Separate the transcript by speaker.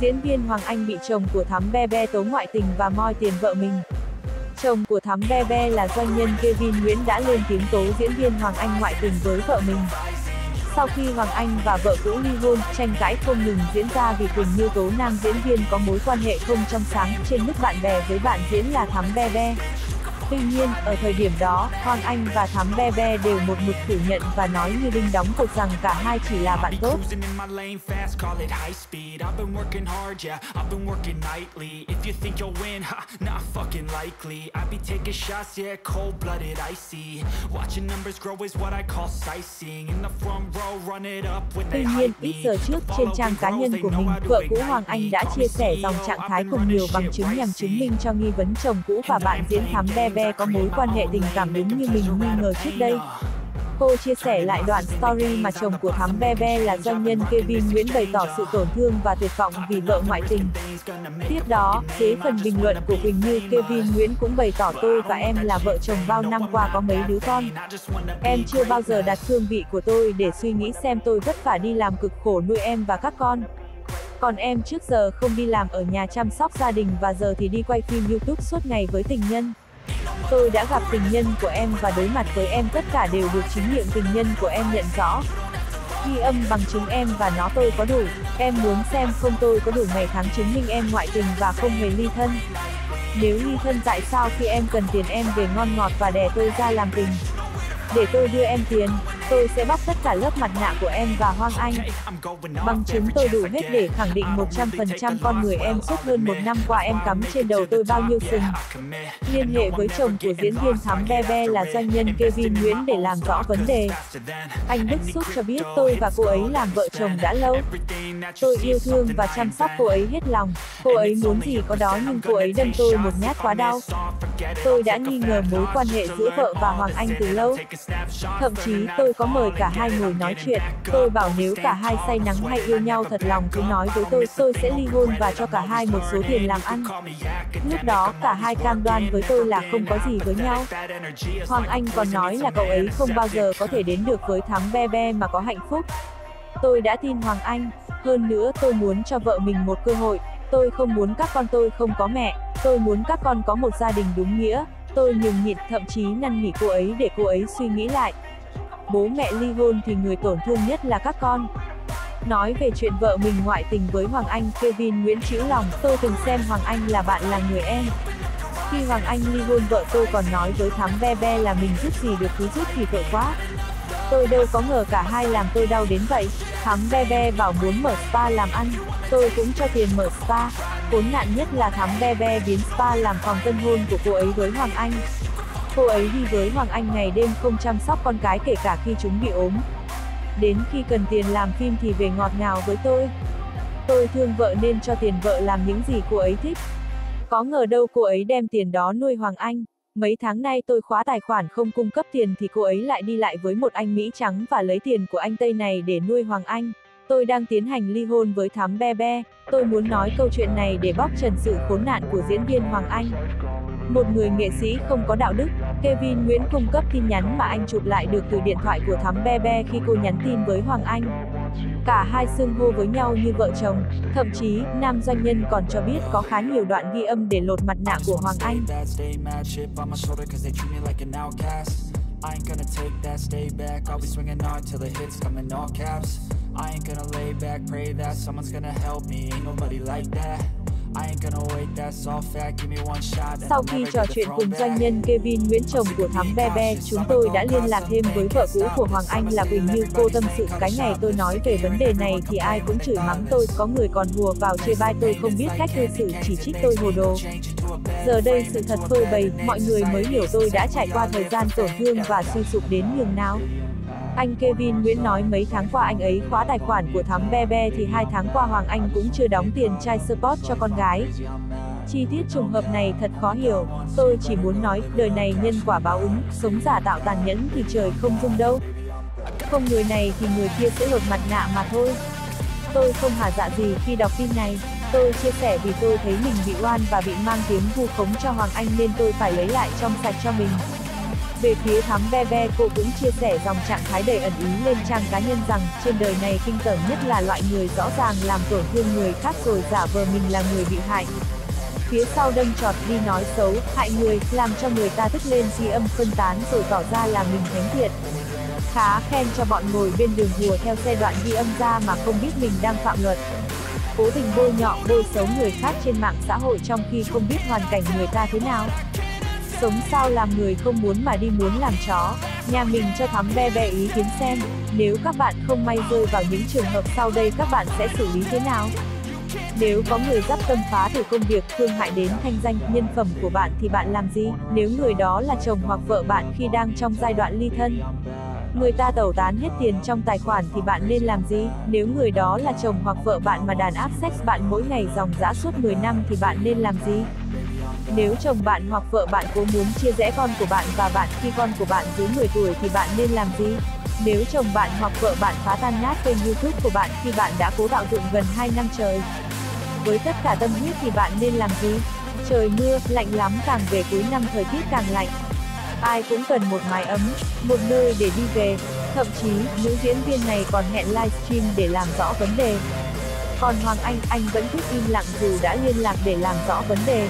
Speaker 1: Diễn viên Hoàng Anh bị chồng của Thắm Be Be tố ngoại tình và moi tiền vợ mình. Chồng của Thắm Be Be là doanh nhân Kevin Nguyễn đã lên tiếng tố diễn viên Hoàng Anh ngoại tình với vợ mình. Sau khi Hoàng Anh và vợ cũ ly hôn, tranh cãi không ngừng diễn ra vì Quỳnh Như tố nam diễn viên có mối quan hệ không trong sáng trên mức bạn bè với bạn diễn là Thắm Be Be. Tuy nhiên, ở thời điểm đó, Hoàng Anh và Thắm Be Be đều một mực phủ nhận và nói như đinh đóng cột rằng cả hai chỉ là bạn tốt. Tuy nhiên, ít giờ trước, trên trang cá nhân của mình, vợ cũ Hoàng Anh đã chia sẻ dòng
Speaker 2: CEO,
Speaker 1: trạng thái cùng nhiều bằng chứng nhằm chứng minh cho nghi vấn chồng cũ và bạn diễn Thắm Be Be có mối quan hệ tình cảm đúng như mình nghi ngờ trước đây. Cô chia sẻ lại đoạn story mà chồng của Thắm Be Be là doanh nhân Kevin Nguyễn bày tỏ sự tổn thương và tuyệt vọng vì vợ ngoại tình. Tiếp đó, dưới phần bình luận của Quỳnh Như, Kevin Nguyễn cũng bày tỏ tôi và em là vợ chồng bao năm qua có mấy đứa con. Em chưa bao giờ đặt thương vị của tôi để suy nghĩ xem tôi vất vả đi làm cực khổ nuôi em và các con. Còn em trước giờ không đi làm ở nhà chăm sóc gia đình và giờ thì đi quay phim YouTube suốt ngày với tình nhân. Tôi đã gặp tình nhân của em và đối mặt với em tất cả đều được chính miệng tình nhân của em nhận rõ. Ghi âm bằng chứng em và nó tôi có đủ, em muốn xem không tôi có đủ ngày tháng chứng minh em ngoại tình và không hề ly thân. Nếu ly thân tại sao khi em cần tiền em về ngon ngọt và đẻ tôi ra làm tình? Để tôi đưa em tiền, tôi sẽ bóc tất cả lớp mặt nạ của em và Hoang Anh. Bằng chứng tôi đủ hết để khẳng định 100% con người em suốt hơn một năm qua em cắm trên đầu tôi bao nhiêu sừng. Liên hệ với chồng của diễn viên Thắm Be Be là doanh nhân Kevin Nguyễn để làm rõ vấn đề. Anh bức xúc cho biết tôi và cô ấy làm vợ chồng đã lâu. Tôi yêu thương và chăm sóc cô ấy hết lòng. Cô ấy muốn gì có đó nhưng cô ấy đâm tôi một nhát quá đau. Tôi đã nghi ngờ mối quan hệ giữa vợ và Hoàng Anh từ lâu. Thậm chí tôi có mời cả hai ngồi nói chuyện. Tôi bảo nếu cả hai say nắng hay yêu nhau thật lòng cứ nói với tôi, tôi sẽ ly hôn và cho cả hai một số tiền làm ăn. Lúc đó cả hai cam đoan với tôi là không có gì với nhau. Hoàng Anh còn nói là cậu ấy không bao giờ có thể đến được với Thắng Be Be mà có hạnh phúc. Tôi đã tin Hoàng Anh, hơn nữa tôi muốn cho vợ mình một cơ hội, tôi không muốn các con tôi không có mẹ, tôi muốn các con có một gia đình đúng nghĩa, tôi nhường nhịn thậm chí năn nỉ cô ấy để cô ấy suy nghĩ lại. Bố mẹ ly hôn thì người tổn thương nhất là các con. Nói về chuyện vợ mình ngoại tình với Hoàng Anh, Kevin Nguyễn chữ lòng, tôi từng xem Hoàng Anh là bạn là người em. Khi Hoàng Anh ly hôn vợ tôi còn nói với thám Be Be là mình rút gì được cứ rút thì tội quá. Tôi đâu có ngờ cả hai làm tôi đau đến vậy. Thắm Be Be bảo muốn mở spa làm ăn, tôi cũng cho tiền mở spa. Khốn nạn nhất là Thắm Be Be biến spa làm phòng tân hôn của cô ấy với Hoàng Anh. Cô ấy đi với Hoàng Anh ngày đêm không chăm sóc con cái kể cả khi chúng bị ốm. Đến khi cần tiền làm phim thì về ngọt ngào với tôi. Tôi thương vợ nên cho tiền vợ làm những gì cô ấy thích. Có ngờ đâu cô ấy đem tiền đó nuôi Hoàng Anh. Mấy tháng nay tôi khóa tài khoản không cung cấp tiền thì cô ấy lại đi lại với một anh Mỹ trắng và lấy tiền của anh Tây này để nuôi Hoàng Anh. Tôi đang tiến hành ly hôn với Thám Be Be. Tôi muốn nói câu chuyện này để bóc trần sự khốn nạn của diễn viên Hoàng Anh. Một người nghệ sĩ không có đạo đức, Kevin Nguyễn cung cấp tin nhắn mà anh chụp lại được từ điện thoại của Thám Be Be khi cô nhắn tin với Hoàng Anh. Cả hai xưng hô với nhau như vợ chồng, thậm chí, nam doanh nhân còn cho biết có khá nhiều đoạn ghi âm để lột mặt nạ của Hoàng Anh.
Speaker 2: I ain't gonna take that, stay back. I'll be swinging hard till the hits come in all caps. I ain't gonna lay back, pray that someone's gonna help me. Ain't nobody like that.
Speaker 1: Sau khi trò chuyện cùng doanh nhân Kevin Nguyễn chồng của Thắm Be Be, chúng tôi đã liên lạc thêm với vợ cũ của Hoàng Anh là Quỳnh Như. Cô tâm sự cái ngày tôi nói về vấn đề này thì ai cũng chửi mắng tôi, có người còn hùa vào chê bai tôi không biết cách cư xử chỉ trích tôi hồ đồ. Giờ đây sự thật phơi bày, mọi người mới hiểu tôi đã trải qua thời gian tổn thương và suy sụp đến nhường nào. Anh Kevin Nguyễn nói mấy tháng qua anh ấy khóa tài khoản của Thắm Be Be thì hai tháng qua Hoàng Anh cũng chưa đóng tiền trai support cho con gái. Chi tiết trùng hợp này thật khó hiểu, tôi chỉ muốn nói, đời này nhân quả báo ứng, sống giả tạo tàn nhẫn thì trời không dung đâu. Không người này thì người kia sẽ lột mặt nạ mà thôi. Tôi không hà dạ gì khi đọc tin này, tôi chia sẻ vì tôi thấy mình bị oan và bị mang tiếng vu khống cho Hoàng Anh nên tôi phải lấy lại trong sạch cho mình. Về phía thám Be Be cô cũng chia sẻ dòng trạng thái đầy ẩn ý lên trang cá nhân rằng, trên đời này kinh tởm nhất là loại người rõ ràng làm tổn thương người khác rồi giả vờ mình là người bị hại. Phía sau đâm trọt đi nói xấu, hại người, làm cho người ta tức lên ghi âm phân tán rồi tỏ ra là mình thánh thiện. Khá khen cho bọn ngồi bên đường hùa theo xe đoạn ghi âm ra mà không biết mình đang phạm luật. Cố tình bôi nhọ, bôi xấu người khác trên mạng xã hội trong khi không biết hoàn cảnh người ta thế nào. Sống sao làm người không muốn mà đi muốn làm chó. Nhà mình cho thắm be be ý kiến xem, nếu các bạn không may rơi vào những trường hợp sau đây các bạn sẽ xử lý thế nào? Nếu có người dắp tâm phá thử công việc thương hại đến thanh danh, nhân phẩm của bạn thì bạn làm gì? Nếu người đó là chồng hoặc vợ bạn khi đang trong giai đoạn ly thân, người ta tẩu tán hết tiền trong tài khoản thì bạn nên làm gì? Nếu người đó là chồng hoặc vợ bạn mà đàn áp sex bạn mỗi ngày dòng dã suốt 10 năm thì bạn nên làm gì? Nếu chồng bạn hoặc vợ bạn cố muốn chia rẽ con của bạn và bạn khi con của bạn dưới 10 tuổi thì bạn nên làm gì? Nếu chồng bạn hoặc vợ bạn phá tan nát kênh YouTube của bạn khi bạn đã cố tạo dựng gần 2 năm trời. Với tất cả tâm huyết thì bạn nên làm gì? Trời mưa, lạnh lắm càng về cuối năm thời tiết càng lạnh. Ai cũng cần một mái ấm, một nơi để đi về. Thậm chí, nữ diễn viên này còn hẹn livestream để làm rõ vấn đề. Còn Hoàng Anh, anh vẫn thích im lặng dù đã liên lạc để làm rõ vấn đề.